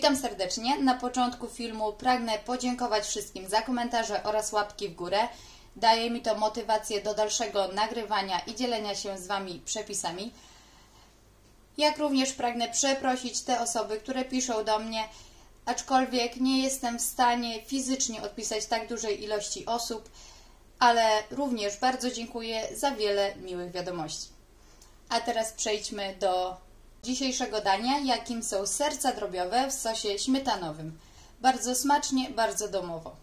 Witam serdecznie. Na początku filmu pragnę podziękować wszystkim za komentarze oraz łapki w górę. Daje mi to motywację do dalszego nagrywania i dzielenia się z Wami przepisami. Jak również pragnę przeprosić te osoby, które piszą do mnie, aczkolwiek nie jestem w stanie fizycznie odpisać tak dużej ilości osób, ale również bardzo dziękuję za wiele miłych wiadomości. A teraz przejdźmy do dzisiejszego dania, jakim są serca drobiowe w sosie śmietanowym. Bardzo smacznie, bardzo domowo.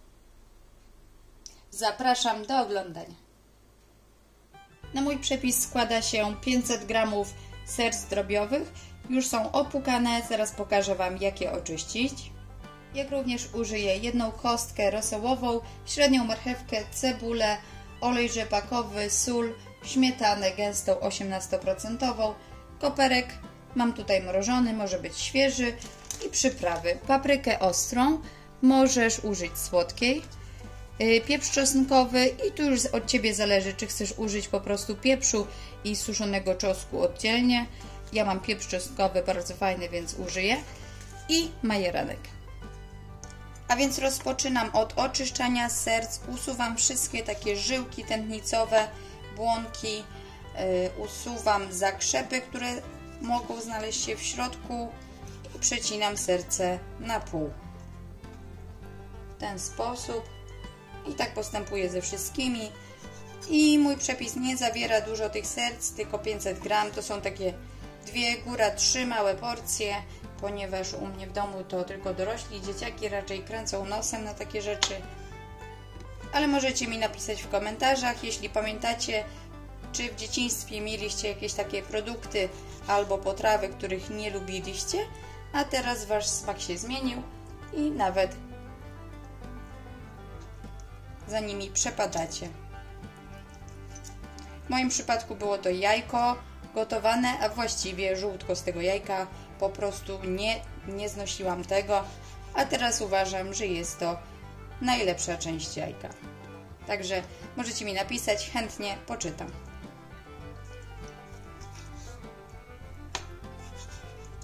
Zapraszam do oglądania. Na mój przepis składa się 500 g serc drobiowych. Już są opłukane, zaraz pokażę Wam jak je oczyścić. Jak również użyję jedną kostkę rosołową, średnią marchewkę, cebulę, olej rzepakowy, sól, śmietanę gęstą 18%, koperek, mam tutaj mrożony, może być świeży i przyprawy. Paprykę ostrą, możesz użyć słodkiej, y, pieprz czosnkowy i tu już od Ciebie zależy, czy chcesz użyć po prostu pieprzu i suszonego czosnku oddzielnie. Ja mam pieprz czosnkowy bardzo fajny, więc użyję i majeranek. A więc rozpoczynam od oczyszczania serc, usuwam wszystkie takie żyłki tętnicowe, błonki, yy, usuwam zakrzepy, które mogą znaleźć się w środku przecinam serce na pół. W ten sposób i tak postępuję ze wszystkimi. I mój przepis nie zawiera dużo tych serc, tylko 500 gram. To są takie dwie, góra trzy małe porcje, ponieważ u mnie w domu to tylko dorośli, dzieciaki raczej kręcą nosem na takie rzeczy. Ale możecie mi napisać w komentarzach, jeśli pamiętacie, czy w dzieciństwie mieliście jakieś takie produkty albo potrawy, których nie lubiliście, a teraz wasz smak się zmienił i nawet za nimi przepadacie. W moim przypadku było to jajko gotowane, a właściwie żółtko z tego jajka. Po prostu nie, nie znosiłam tego, a teraz uważam, że jest to najlepsza część jajka. Także możecie mi napisać, chętnie poczytam.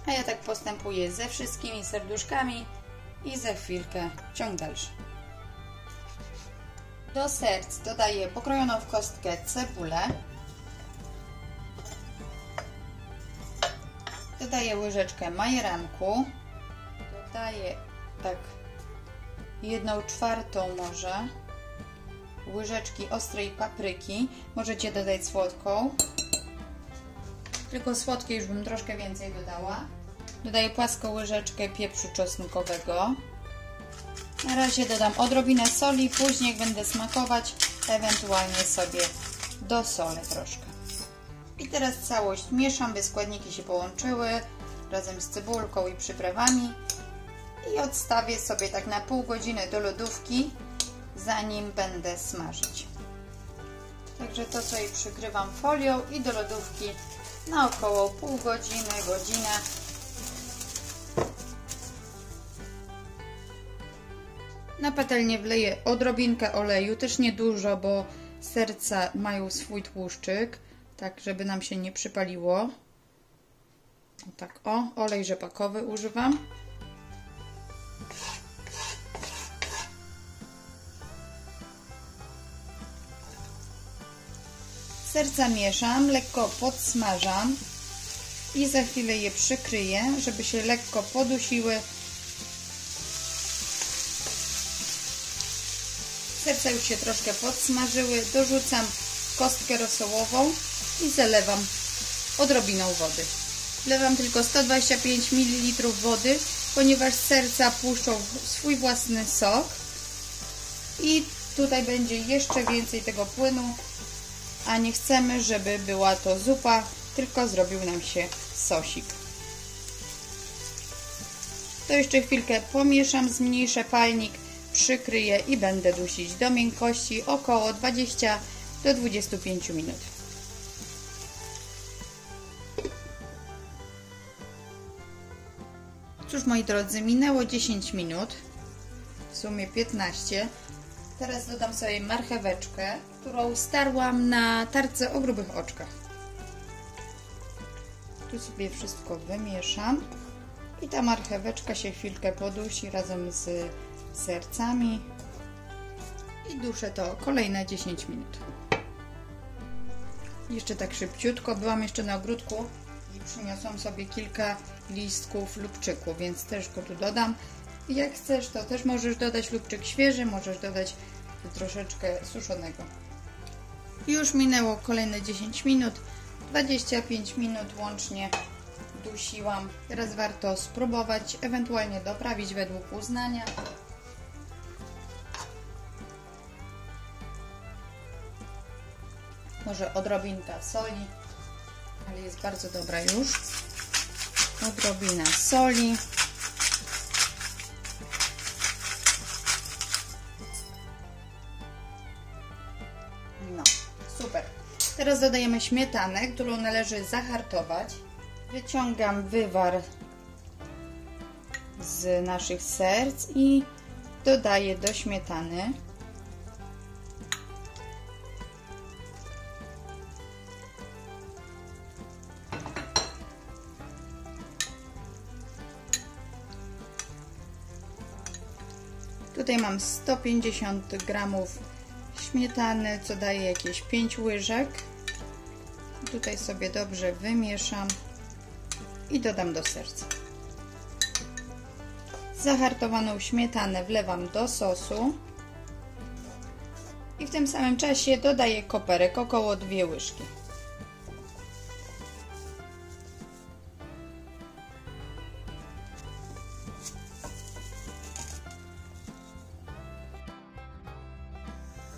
A ja tak postępuję ze wszystkimi serduszkami i za chwilkę ciąg dalszy. Do serc dodaję pokrojoną w kostkę cebulę. Dodaję łyżeczkę majeranku. Dodaję tak jedną czwartą może łyżeczki ostrej papryki. Możecie dodać słodką. Tylko słodkiej już bym troszkę więcej dodała. Dodaję płaską łyżeczkę pieprzu czosnkowego. Na razie dodam odrobinę soli, później będę smakować, ewentualnie sobie dosolę troszkę. I teraz całość mieszam, by składniki się połączyły razem z cebulką i przyprawami. I odstawię sobie tak na pół godziny do lodówki, zanim będę smażyć. Także to sobie przykrywam folią i do lodówki na około pół godziny, godzinę. Na patelnię wleję odrobinkę oleju, też nie dużo, bo serca mają swój tłuszczyk, tak żeby nam się nie przypaliło. O tak, o, olej rzepakowy używam. Serca mieszam, lekko podsmażam i za chwilę je przykryję, żeby się lekko podusiły. Serca już się troszkę podsmażyły. Dorzucam kostkę rosołową i zalewam odrobiną wody. Wlewam tylko 125 ml wody, ponieważ serca puszczą swój własny sok i tutaj będzie jeszcze więcej tego płynu, a nie chcemy, żeby była to zupa, tylko zrobił nam się sosik. To jeszcze chwilkę pomieszam, zmniejszę palnik, przykryję i będę dusić do miękkości około 20 do 25 minut. Cóż moi drodzy, minęło 10 minut, w sumie 15. Teraz dodam sobie marcheweczkę, którą starłam na tarce o grubych oczkach. Tu sobie wszystko wymieszam I ta marcheweczka się chwilkę podusi razem z sercami. I duszę to kolejne 10 minut. Jeszcze tak szybciutko. Byłam jeszcze na ogródku i przyniosłam sobie kilka listków lubczyku, więc też go tu dodam. Jak chcesz, to też możesz dodać lubczyk świeży, możesz dodać troszeczkę suszonego. Już minęło kolejne 10 minut, 25 minut łącznie dusiłam. Teraz warto spróbować, ewentualnie doprawić według uznania. Może odrobinka soli, ale jest bardzo dobra już. Odrobina soli. No, super. Teraz dodajemy śmietanę, którą należy zahartować. Wyciągam wywar z naszych serc i dodaję do śmietany. Tutaj mam 150 gramów śmietany, co daje jakieś 5 łyżek. Tutaj sobie dobrze wymieszam i dodam do serca. Zahartowaną śmietanę wlewam do sosu i w tym samym czasie dodaję koperek, około 2 łyżki.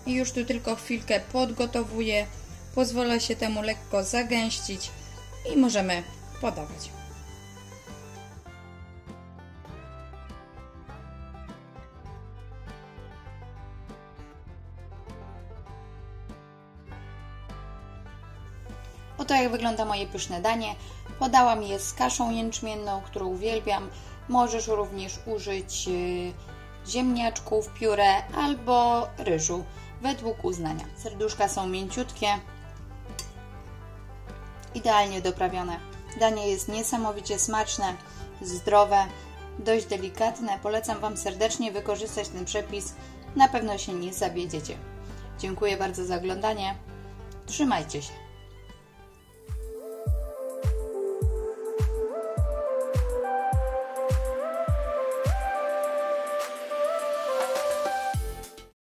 I już tu tylko chwilkę podgotowuję. Pozwolę się temu lekko zagęścić i możemy podawać. Oto jak wygląda moje pyszne danie. Podałam je z kaszą jęczmienną, którą uwielbiam. Możesz również użyć y, ziemniaczków, pióre albo ryżu według uznania. Serduszka są mięciutkie, idealnie doprawione. Danie jest niesamowicie smaczne, zdrowe, dość delikatne. Polecam Wam serdecznie wykorzystać ten przepis. Na pewno się nie zawiedziecie. Dziękuję bardzo za oglądanie. Trzymajcie się.